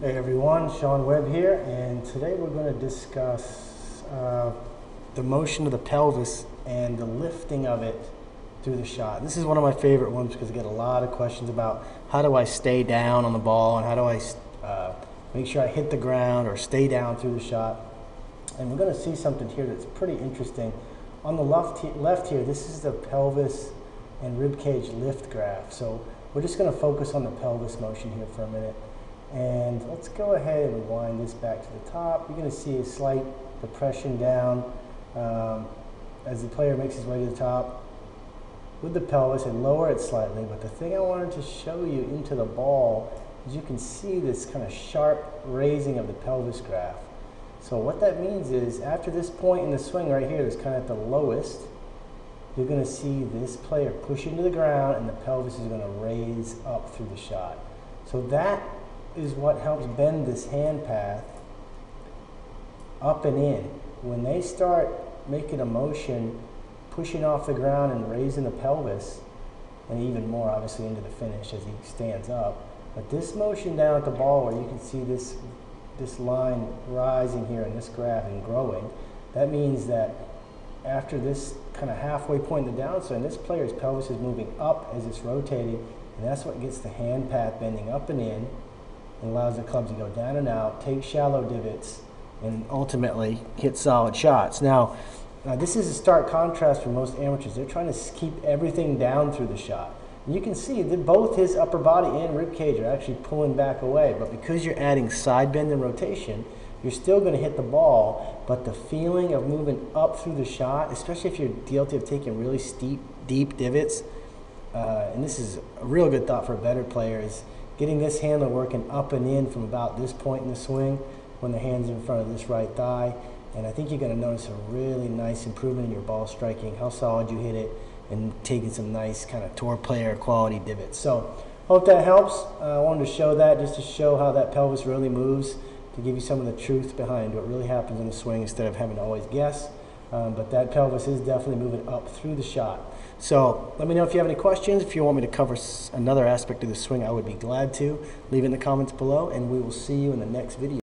Hey everyone, Shaun Webb here, and today we're going to discuss uh, the motion of the pelvis and the lifting of it through the shot. This is one of my favorite ones because I get a lot of questions about how do I stay down on the ball and how do I uh, make sure I hit the ground or stay down through the shot. And we're going to see something here that's pretty interesting. On the left, left here, this is the pelvis and rib cage lift graph. So we're just going to focus on the pelvis motion here for a minute. And let's go ahead and wind this back to the top. You're going to see a slight depression down um, as the player makes his way to the top with the pelvis and lower it slightly. But the thing I wanted to show you into the ball is you can see this kind of sharp raising of the pelvis graph. So what that means is after this point in the swing right here, that's kind of at the lowest, you're going to see this player push into the ground and the pelvis is going to raise up through the shot. So that is what helps bend this hand path up and in. When they start making a motion, pushing off the ground and raising the pelvis, and even more obviously into the finish as he stands up. But this motion down at the ball where you can see this this line rising here in this graph and growing, that means that after this kind of halfway point in the downswing, this player's pelvis is moving up as it's rotating, and that's what gets the hand path bending up and in allows the club to go down and out, take shallow divots, and ultimately hit solid shots. Now, uh, this is a stark contrast for most amateurs. They're trying to keep everything down through the shot. And you can see that both his upper body and rib cage are actually pulling back away. But because you're adding side bend and rotation, you're still going to hit the ball. But the feeling of moving up through the shot, especially if you're guilty of taking really steep, deep divots, uh, and this is a real good thought for better player, is getting this handle working up and in from about this point in the swing when the hand's in front of this right thigh. And I think you're to notice a really nice improvement in your ball striking, how solid you hit it, and taking some nice kind of tour player quality divots. So, hope that helps. Uh, I wanted to show that just to show how that pelvis really moves, to give you some of the truth behind what really happens in the swing instead of having to always guess. Um, but that pelvis is definitely moving up through the shot. So let me know if you have any questions. If you want me to cover another aspect of the swing, I would be glad to. Leave in the comments below, and we will see you in the next video.